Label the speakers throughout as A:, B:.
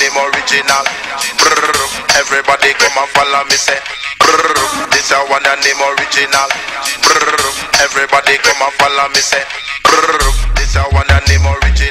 A: name original. Everybody come and follow me say. Brrr, this a one name original. Everybody come and follow me say. Brrr, this a one name original.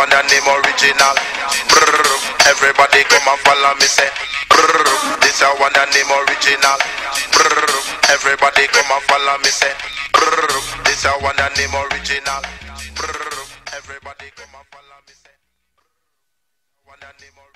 A: One and name original. Brrr, everybody come and follow me say. Brrr, this a one and name original. Brrr, everybody come and follow me say. Brrr, this a one and name original. Brrr, everybody come and follow me say. One and name original.